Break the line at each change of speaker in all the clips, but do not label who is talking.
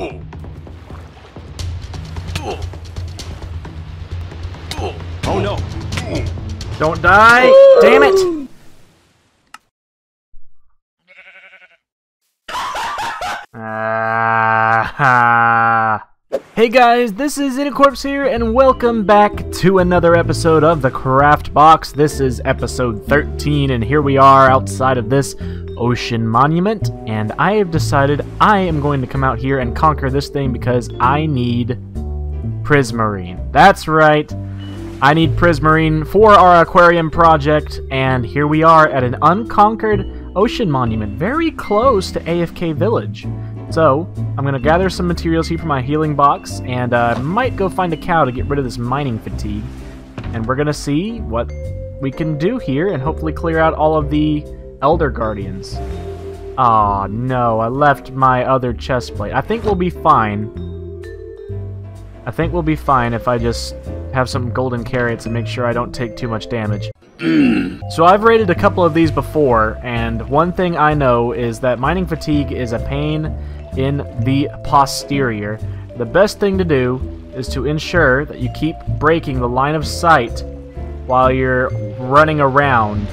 Oh no!
Don't die! Damn it! Ah, Hey guys, this is Xenocorpse here, and welcome back to another episode of the Craft Box. This is episode 13, and here we are outside of this ocean monument, and I have decided I am going to come out here and conquer this thing because I need Prismarine. That's right, I need Prismarine for our aquarium project, and here we are at an unconquered ocean monument, very close to AFK Village. So, I'm going to gather some materials here for my healing box, and uh, might go find a cow to get rid of this mining fatigue. And we're going to see what we can do here, and hopefully clear out all of the Elder Guardians. Aw, no, I left my other chest plate. I think we'll be fine. I think we'll be fine if I just have some golden carrots and make sure I don't take too much damage. Hmm. so I've raided a couple of these before, and one thing I know is that mining fatigue is a pain in the posterior. The best thing to do is to ensure that you keep breaking the line of sight while you're running around.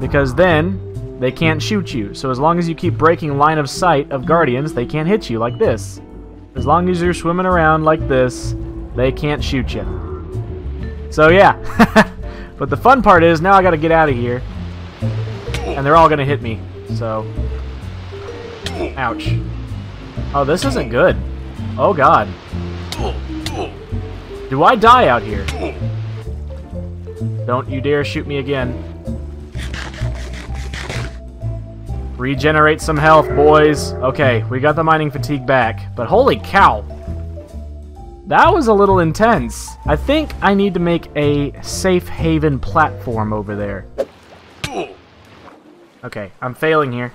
Because then they can't shoot you. So as long as you keep breaking line of sight of guardians, they can't hit you like this. As long as you're swimming around like this, they can't shoot you. So yeah. but the fun part is now I gotta get out of here. And they're all gonna hit me. So Ouch. Oh, this isn't good. Oh god. Do I die out here? Don't you dare shoot me again. Regenerate some health, boys. Okay, we got the mining fatigue back. But holy cow! That was a little intense. I think I need to make a safe haven platform over there. Okay, I'm failing here.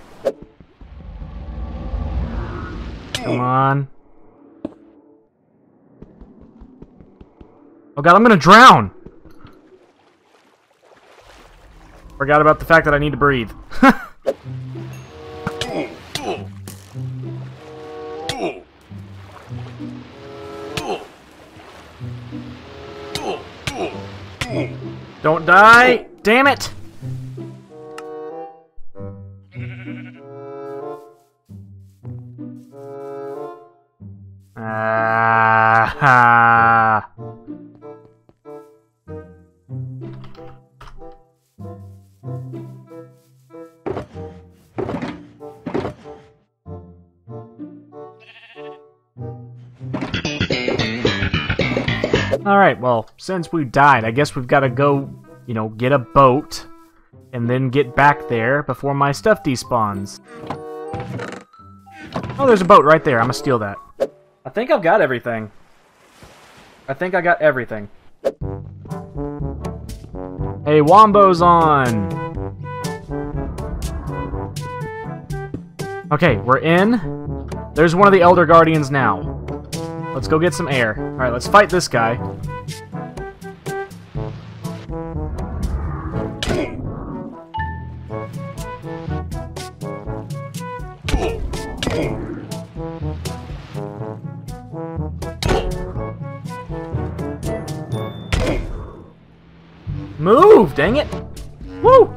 Come on. Oh god, I'm gonna drown! Forgot about the fact that I need to breathe. Don't die! Damn it! Ah. Alright, well, since we died, I guess we've got to go, you know, get a boat and then get back there before my stuff despawns. Oh, there's a boat right there. I'm gonna steal that. I think I've got everything. I think I got everything. Hey, Wombo's on! Okay, we're in. There's one of the Elder Guardians now. Let's go get some air. Alright, let's fight this guy. Move, dang it! Woo!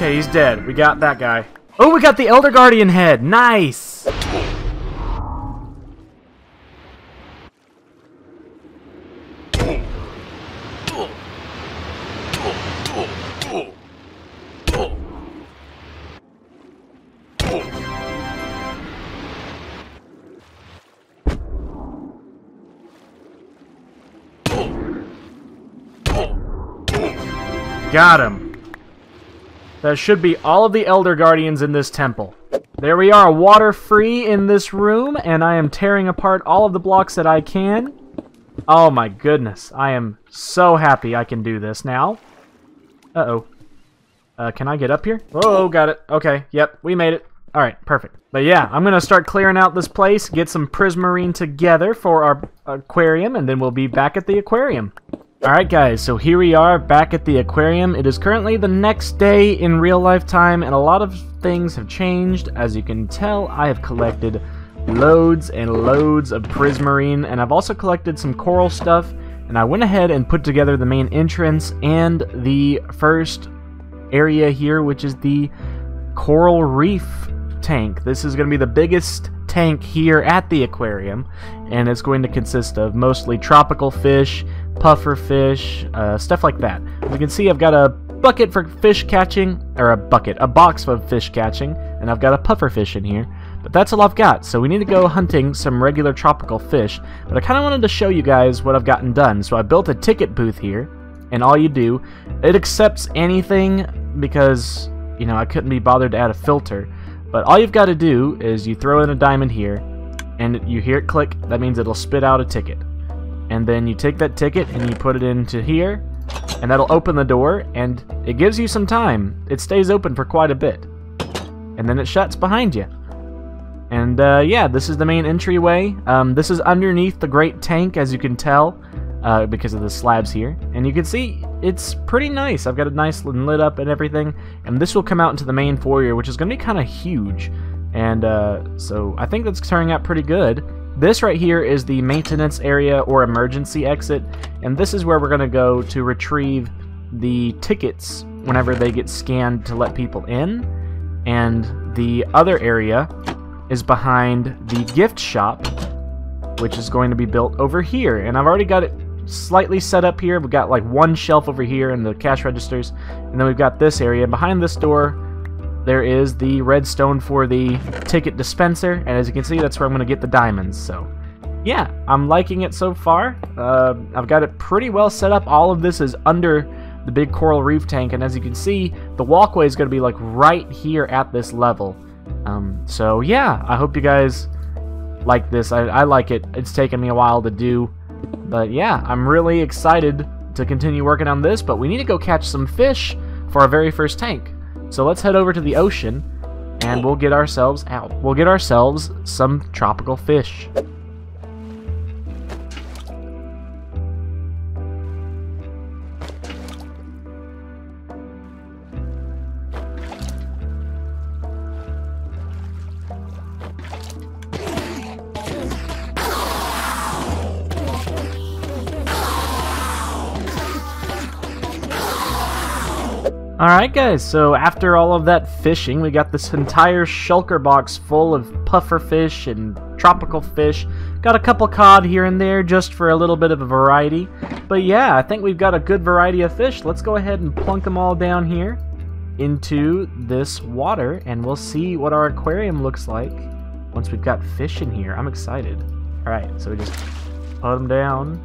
Okay, he's dead. We got that guy. Oh, we got the Elder Guardian head! Nice! Got him. That should be all of the Elder Guardians in this temple. There we are, water free in this room, and I am tearing apart all of the blocks that I can. Oh my goodness, I am so happy I can do this now. Uh-oh. Uh, can I get up here? Oh, got it. Okay, yep, we made it. Alright, perfect. But yeah, I'm going to start clearing out this place, get some Prismarine together for our aquarium, and then we'll be back at the aquarium. Alright guys, so here we are back at the aquarium. It is currently the next day in real life time and a lot of things have changed. As you can tell, I have collected loads and loads of prismarine and I've also collected some coral stuff and I went ahead and put together the main entrance and the first area here which is the coral reef tank. This is going to be the biggest tank here at the aquarium, and it's going to consist of mostly tropical fish, puffer fish, uh, stuff like that. You can see I've got a bucket for fish catching, or a bucket, a box for fish catching, and I've got a puffer fish in here. But that's all I've got, so we need to go hunting some regular tropical fish. But I kind of wanted to show you guys what I've gotten done. So I built a ticket booth here, and all you do, it accepts anything because, you know, I couldn't be bothered to add a filter. But all you've got to do is you throw in a diamond here, and you hear it click, that means it'll spit out a ticket. And then you take that ticket and you put it into here, and that'll open the door, and it gives you some time. It stays open for quite a bit. And then it shuts behind you. And uh, yeah, this is the main entryway. Um, this is underneath the great tank, as you can tell, uh, because of the slabs here. And you can see it's pretty nice. I've got it nice and lit up and everything. And this will come out into the main foyer, which is going to be kind of huge. And uh, so I think that's turning out pretty good. This right here is the maintenance area or emergency exit. And this is where we're going to go to retrieve the tickets whenever they get scanned to let people in. And the other area is behind the gift shop, which is going to be built over here. And I've already got it slightly set up here. We've got like one shelf over here and the cash registers, and then we've got this area. Behind this door, there is the redstone for the ticket dispenser, and as you can see, that's where I'm going to get the diamonds. So, yeah, I'm liking it so far. Uh, I've got it pretty well set up. All of this is under the big coral reef tank, and as you can see, the walkway is going to be like right here at this level. Um, so yeah, I hope you guys like this. I, I like it. It's taken me a while to do. But yeah, I'm really excited to continue working on this, but we need to go catch some fish for our very first tank. So let's head over to the ocean and we'll get ourselves out. We'll get ourselves some tropical fish. Alright guys, so after all of that fishing, we got this entire shulker box full of puffer fish and tropical fish. Got a couple cod here and there just for a little bit of a variety. But yeah, I think we've got a good variety of fish. Let's go ahead and plunk them all down here into this water and we'll see what our aquarium looks like once we've got fish in here. I'm excited. Alright, so we just put them down.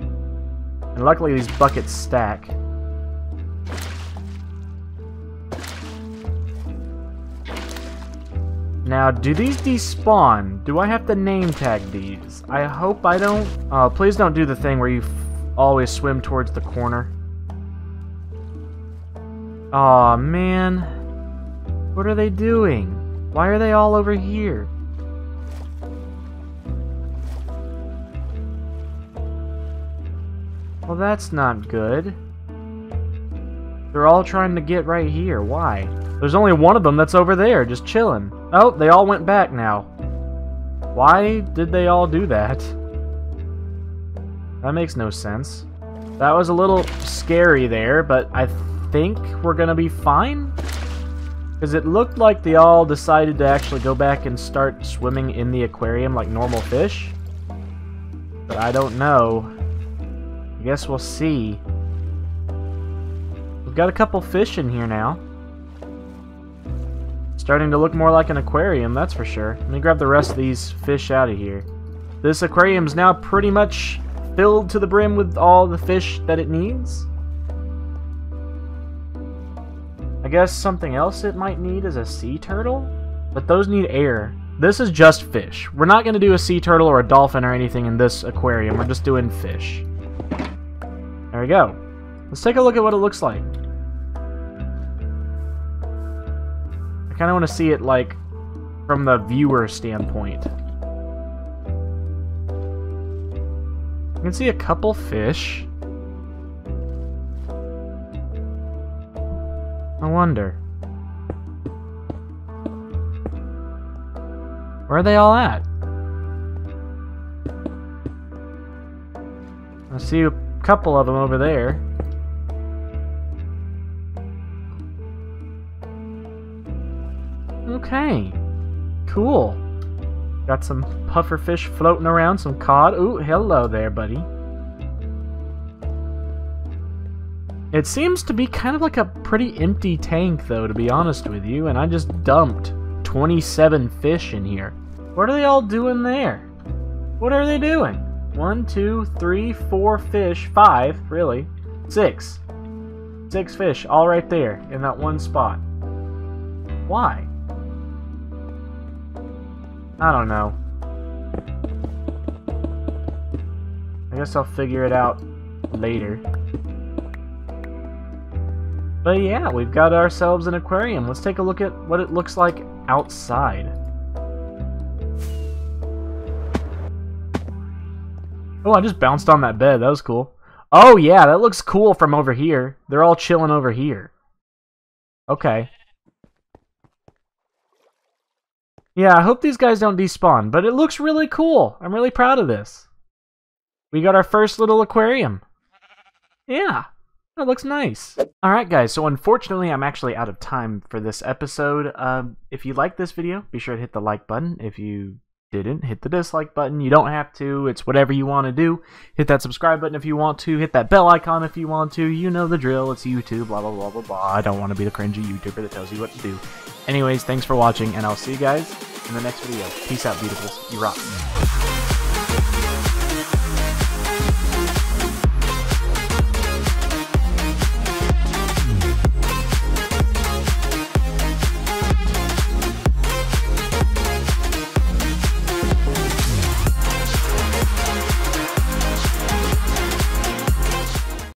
And luckily these buckets stack. Now, do these despawn? Do I have to name tag these? I hope I don't. Oh, please don't do the thing where you always swim towards the corner. Aw, oh, man. What are they doing? Why are they all over here? Well, that's not good. They're all trying to get right here. Why? There's only one of them that's over there, just chilling. Oh, they all went back now. Why did they all do that? That makes no sense. That was a little scary there, but I think we're gonna be fine? Because it looked like they all decided to actually go back and start swimming in the aquarium like normal fish. But I don't know. I guess we'll see. Got a couple fish in here now. Starting to look more like an aquarium, that's for sure. Let me grab the rest of these fish out of here. This aquarium's now pretty much filled to the brim with all the fish that it needs. I guess something else it might need is a sea turtle? But those need air. This is just fish. We're not going to do a sea turtle or a dolphin or anything in this aquarium. We're just doing fish. There we go. Let's take a look at what it looks like. kind of want to see it, like, from the viewer standpoint. I can see a couple fish. I wonder. Where are they all at? I see a couple of them over there. Okay. Cool. Got some puffer fish floating around, some cod. Ooh, hello there, buddy. It seems to be kind of like a pretty empty tank, though, to be honest with you, and I just dumped 27 fish in here. What are they all doing there? What are they doing? One, two, three, four fish, five, really. Six. Six fish, all right there, in that one spot. Why? I don't know. I guess I'll figure it out later. But yeah, we've got ourselves an aquarium. Let's take a look at what it looks like outside. Oh, I just bounced on that bed. That was cool. Oh, yeah, that looks cool from over here. They're all chilling over here. Okay. Yeah, I hope these guys don't despawn, but it looks really cool. I'm really proud of this. We got our first little aquarium. Yeah, that looks nice. Alright guys, so unfortunately I'm actually out of time for this episode. Um, if you like this video, be sure to hit the like button. If you didn't, hit the dislike button. You don't have to. It's whatever you want to do. Hit that subscribe button if you want to. Hit that bell icon if you want to. You know the drill. It's YouTube, blah, blah, blah, blah, blah. I don't want to be the cringy YouTuber that tells you what to do. Anyways, thanks for watching, and I'll see you guys in the next video. Peace out, beautifuls. You rock.